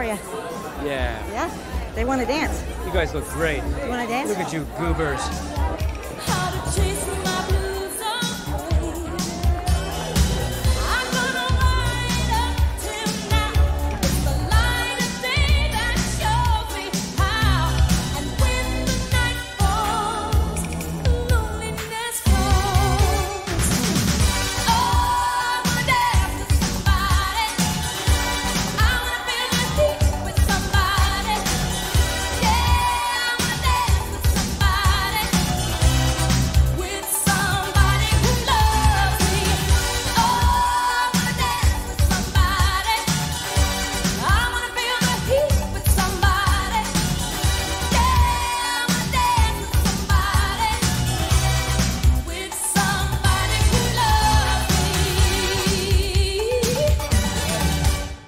for you. Yeah. Yeah? They want to dance. You guys look great. You want to dance? Look at you goobers.